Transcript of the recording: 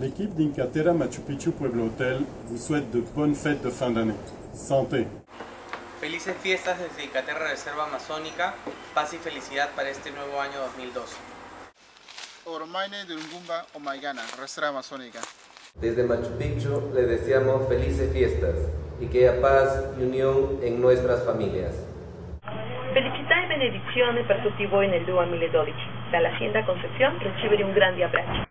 L'équipe d'Incatera Machu Picchu Pueblo Hotel vous souhaite de bonnes fêtes de fin d'année. Santé. Felices fiestas desde Icaterra Reserva Amazónica, paz y felicidad para este nuevo año 2012. Oromaine de Ungumba o Reserva Amazónica. Desde Machu Picchu le deseamos felices fiestas y que haya paz y unión en nuestras familias. Felicidades y bendiciones Felicità e benedizione per tutti voi nel 2012. Dall'Azienda Concezione ricevere un grande abbraccio.